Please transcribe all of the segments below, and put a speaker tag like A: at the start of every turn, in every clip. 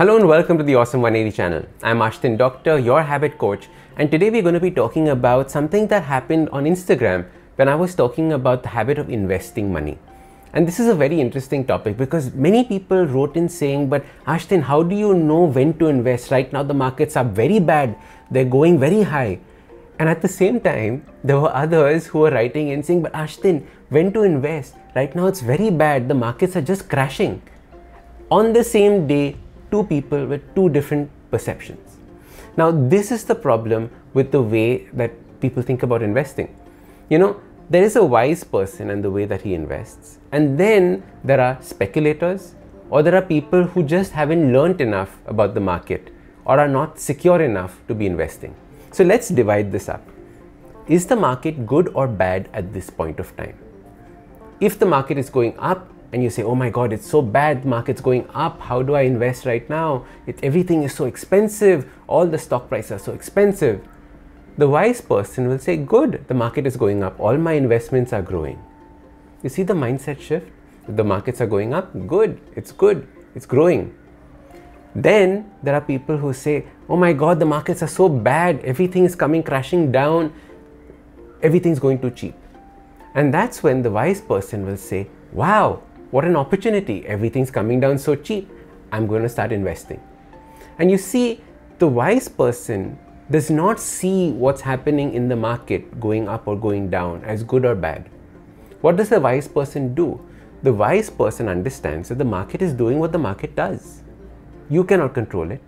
A: Hello and welcome to the Awesome 180 channel. I'm Ashdin Doctor, your habit coach, and today we're going to be talking about something that happened on Instagram when I was talking about the habit of investing money. And this is a very interesting topic because many people wrote in saying, But Ashdin, how do you know when to invest? Right now, the markets are very bad, they're going very high. And at the same time, there were others who were writing in saying, But Ashdin, when to invest? Right now, it's very bad, the markets are just crashing. On the same day, two people with two different perceptions. Now, this is the problem with the way that people think about investing. You know, there is a wise person and the way that he invests, and then there are speculators, or there are people who just haven't learned enough about the market or are not secure enough to be investing. So, let's divide this up. Is the market good or bad at this point of time? If the market is going up, and you say, oh my God, it's so bad, market's going up, how do I invest right now? It, everything is so expensive, all the stock prices are so expensive. The wise person will say, good, the market is going up, all my investments are growing. You see the mindset shift? The markets are going up, good, it's good, it's growing. Then there are people who say, oh my God, the markets are so bad, everything is coming crashing down, everything's going too cheap. And that's when the wise person will say, wow, what an opportunity. Everything's coming down so cheap. I'm going to start investing. And you see, the wise person does not see what's happening in the market going up or going down as good or bad. What does the wise person do? The wise person understands that the market is doing what the market does. You cannot control it.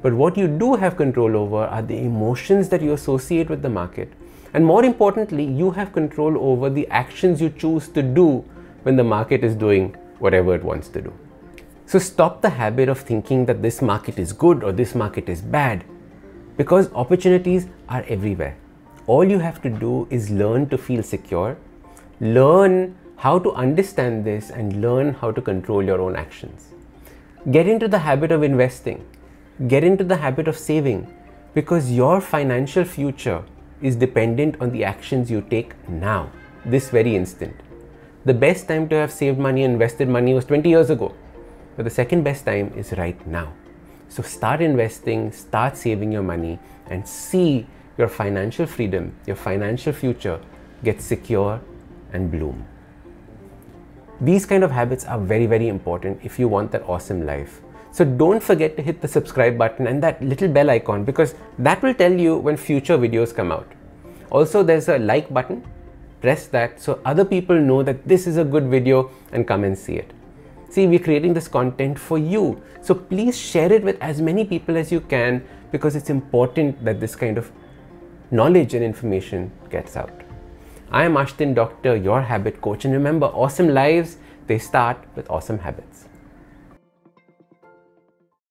A: But what you do have control over are the emotions that you associate with the market. And more importantly, you have control over the actions you choose to do when the market is doing whatever it wants to do. So stop the habit of thinking that this market is good or this market is bad because opportunities are everywhere. All you have to do is learn to feel secure, learn how to understand this, and learn how to control your own actions. Get into the habit of investing, get into the habit of saving because your financial future is dependent on the actions you take now, this very instant. The best time to have saved money and invested money was 20 years ago. But the second best time is right now. So start investing, start saving your money, and see your financial freedom, your financial future get secure and bloom. These kind of habits are very, very important if you want that awesome life. So don't forget to hit the subscribe button and that little bell icon because that will tell you when future videos come out. Also, there's a like button press that so other people know that this is a good video and come and see it. See, we're creating this content for you. So please share it with as many people as you can because it's important that this kind of knowledge and information gets out. I am Ashdin Doctor, your habit coach. And remember, awesome lives, they start with awesome habits.